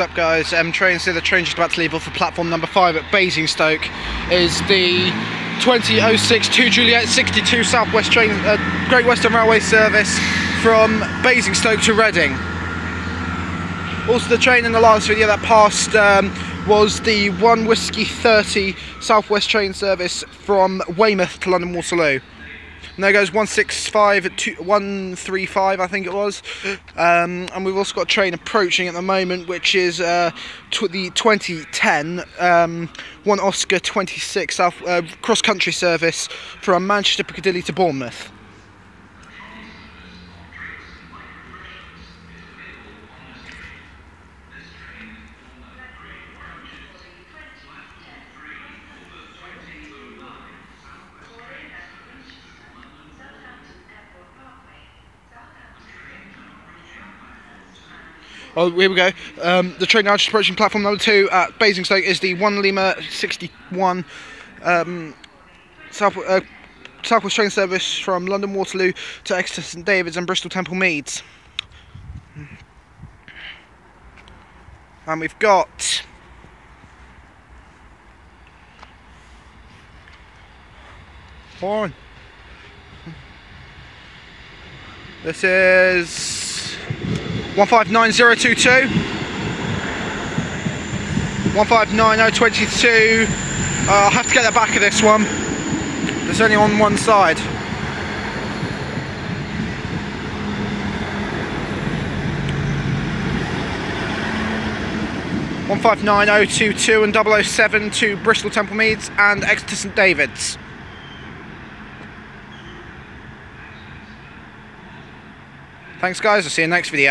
Up guys? Um, train so the train just about to leave off for platform number 5 at Basingstoke is the 2006 2 Juliet 62 Southwest train, uh, Great Western Railway service from Basingstoke to Reading. Also the train in the last video that passed um, was the 1 Whiskey 30 Southwest train service from Weymouth to London Waterloo. And there goes 165 two, 135 I think it was um, and we've also got a train approaching at the moment which is uh, tw the 2010 um, 1 Oscar 26 South uh, cross country service from Manchester Piccadilly to Bournemouth. Oh, here we go. Um, the train now just approaching platform number two at Basingstoke is the 1 Lima 61 um, South, uh, Southwest train service from London Waterloo to Exeter St David's and Bristol Temple Meads. And we've got one. This is 159022 159022 uh, I'll have to get the back of this one. It's only on one side. One five nine oh two two and 007 to Bristol Temple Meads and Exeter St David's. Thanks guys, I'll see you next video.